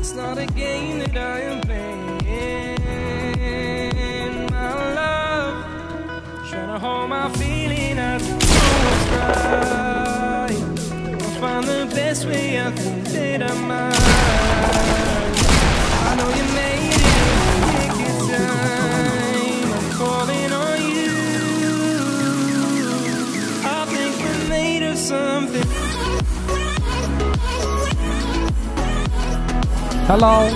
It's not a game that I am playing. My love, trying to hold my feeling. I don't know what's right. I'll find the best way. out, think that I might. Hello.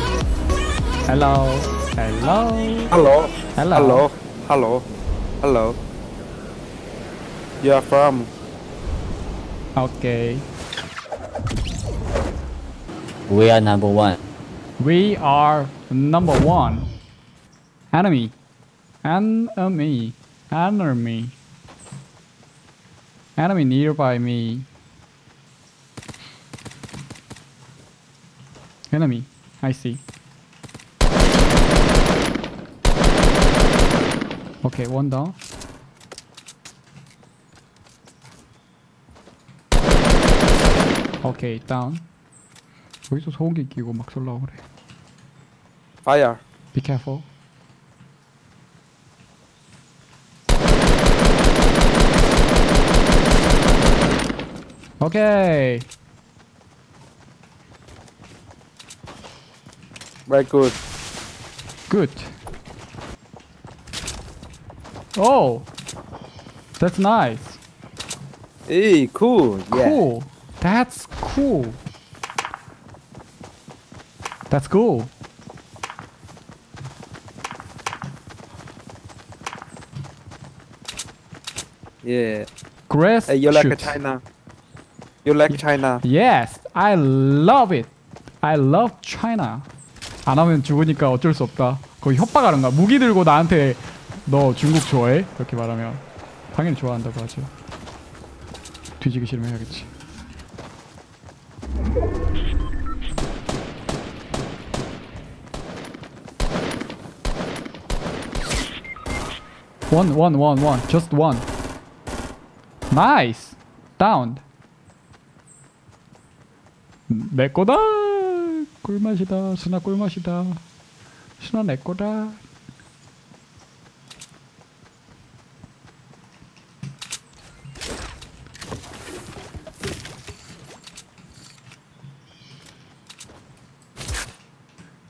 Hello. Hello. Hello. Hello. Hello. Hello. Hello. You are from Okay. We are number one. We are number one. Enemy. Enemy. Enemy. Enemy nearby me. Enemy. I see. Okay, one down. 오케이, 다운. 여기서 소음기 끼고 막 쏠라 그래. fire. Be careful. Okay. Very good. Good. Oh. That's nice. Hey, cool. Yeah. Cool. That's cool. That's cool. Yeah. Grass Hey, you like shoot. China? You like China? Yes, I love it. I love China. 안 하면 죽으니까 어쩔 수 없다. 거의 협박하는 거야. 무기 들고 나한테 너 중국 좋아해? 이렇게 말하면 당연히 좋아한다고 하죠. 뒤지기 싫으면 해야겠지. One, one, one, one. Just one. Nice. Downed. 내 거다. 꿀맛이다. 순아 꿀맛이다. 순아 내 거다.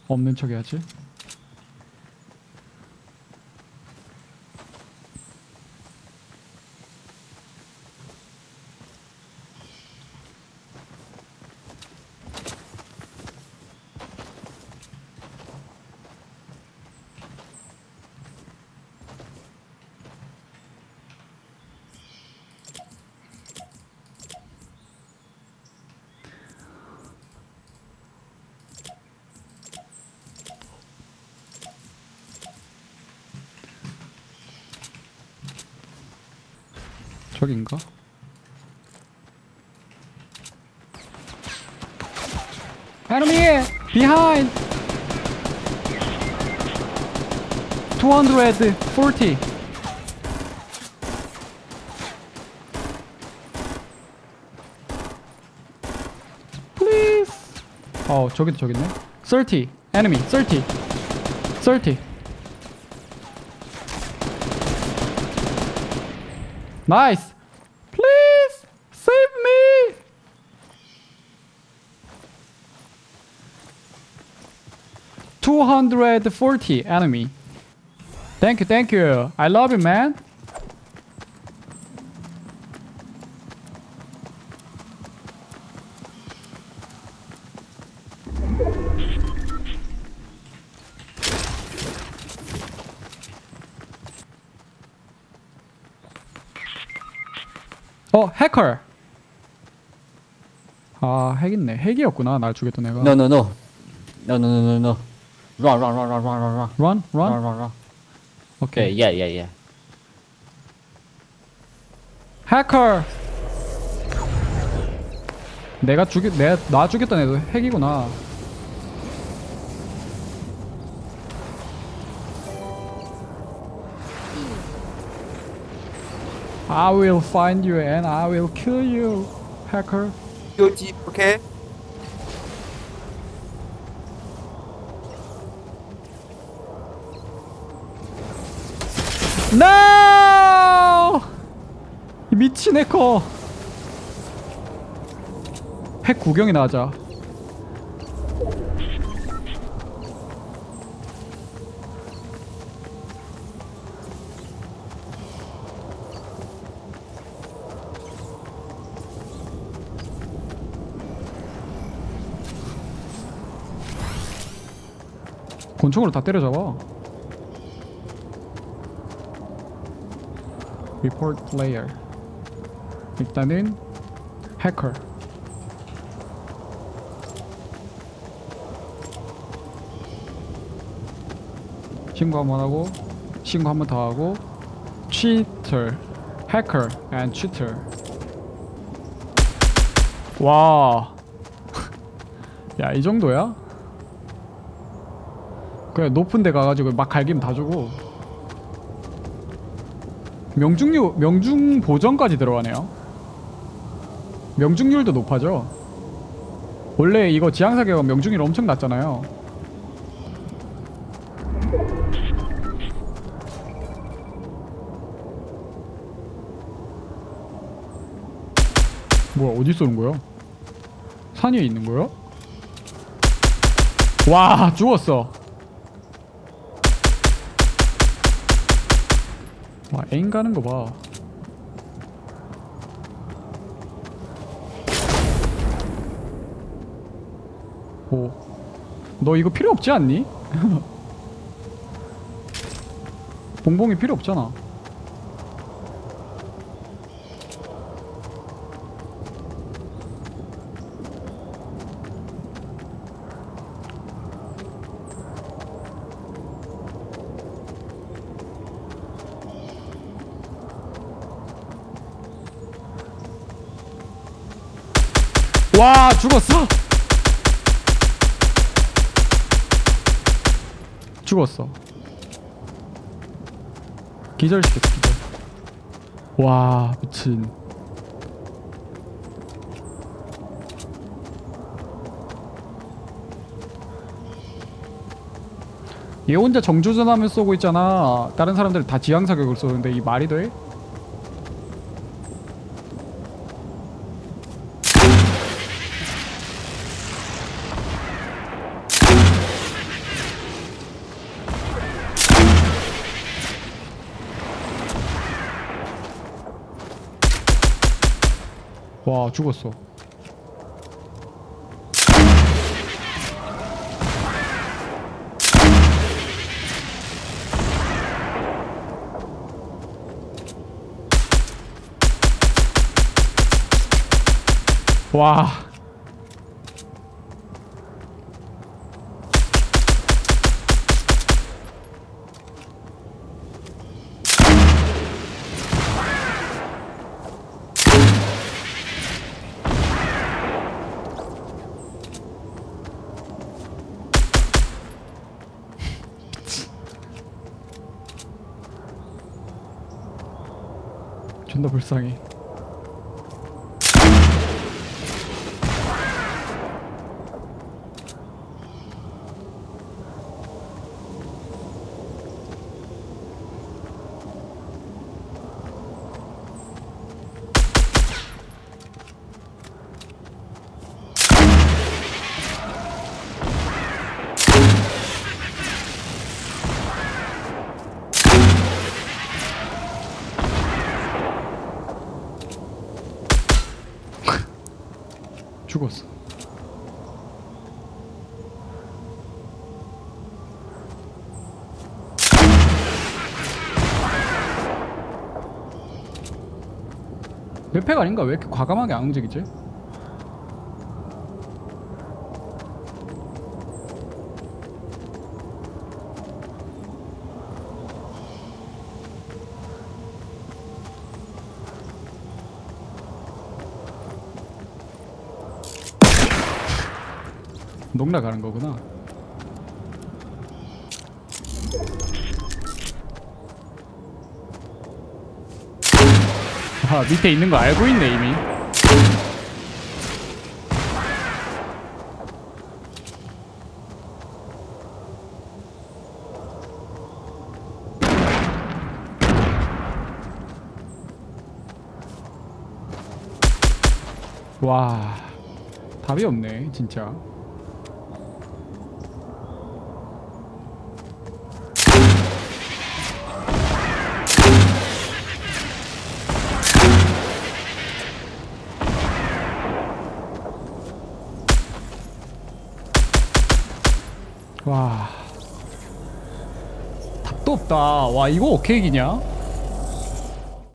없는 척 해야지. 저긴가? Enemy! Behind! 240! Please! 어, 저기도 저기 있네. 30! Enemy! 30! 30! Nice! Please! Save me! Two hundred forty enemy. Thank you, thank you. I love you, man. 어, 해커. 아, 핵있네. 핵이었구나. 날 죽였던 애가. No, no, no. No, no, no, no, no. Run, run, run, run, run, run, run. Run, Run, run. run, run. 오케이. Okay, yeah, yeah, yeah. 해커. 내가 죽였 내가 나 죽였던 애도 핵이구나. I will find you and I will kill you, hacker. UG, okay? No! 이 미친 해커. 핵 구경이나 하자. 권총으로 다 때려잡아. Report player. 일단은 해커. 신고 한번 하고 신고 한번 더 하고 cheater, hacker and cheater. 와. 야, 이 정도야? 그래 높은 데 가가지고 막 갈기면 다 주고. 명중률 명중 보정까지 들어가네요. 명중률도 높아져. 원래 이거 지향사격가 명중률 엄청 낮잖아요. 뭐야 어디 쏘는 거야? 산 위에 있는 거야? 와 죽었어 와 에임 가는 거 봐. 오. 너 이거 필요 없지 않니? 봉봉이 필요 없잖아. 와 죽었어. 죽었어. 기절시켰어 기절. 와 미친. 얘 혼자 정조준하면 쏘고 있잖아. 다른 사람들 다 지향사격을 쏘는데 이 말이 돼? 와 죽었어. 와 존나 불쌍해 죽었어 뇌팩 아닌가? 왜 이렇게 과감하게 안 움직이지? 농락 가는 거구나. 아 밑에 있는 거 알고 있네 이미. 와 답이 없네 진짜. 와. 답도 없다. 와 이거 어케이기냐?